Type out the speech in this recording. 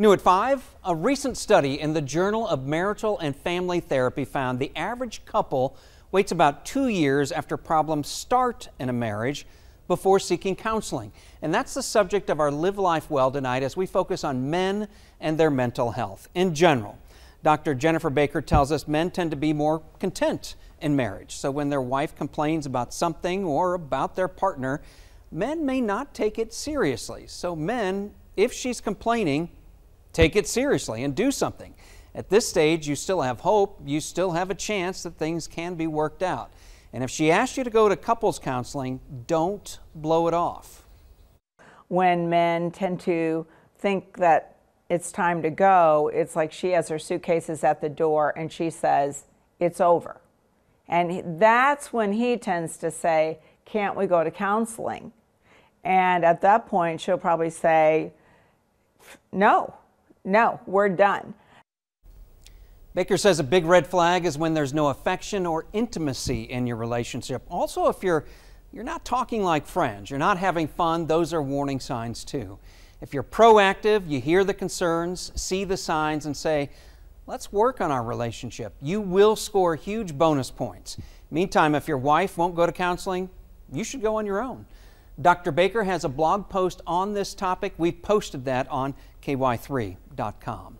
New at 5, a recent study in the Journal of Marital and Family Therapy found the average couple waits about two years after problems start in a marriage before seeking counseling. And that's the subject of our Live Life Well tonight as we focus on men and their mental health in general. Dr. Jennifer Baker tells us men tend to be more content in marriage. So when their wife complains about something or about their partner, men may not take it seriously. So, men, if she's complaining, Take it seriously and do something. At this stage, you still have hope. You still have a chance that things can be worked out. And if she asks you to go to couples counseling, don't blow it off. When men tend to think that it's time to go, it's like she has her suitcases at the door and she says, It's over. And that's when he tends to say, Can't we go to counseling? And at that point, she'll probably say, No, no, we're done. Baker says a big red flag is when there's no affection or intimacy in your relationship. Also, if you're you're not talking like friends, you're not having fun, those are warning signs too. If you're proactive, you hear the concerns, see the signs, and say, let's work on our relationship, you will score huge bonus points. Meantime, if your wife won't go to counseling, you should go on your own. Dr. Baker has a blog post on this topic. We've posted that on ky3.com.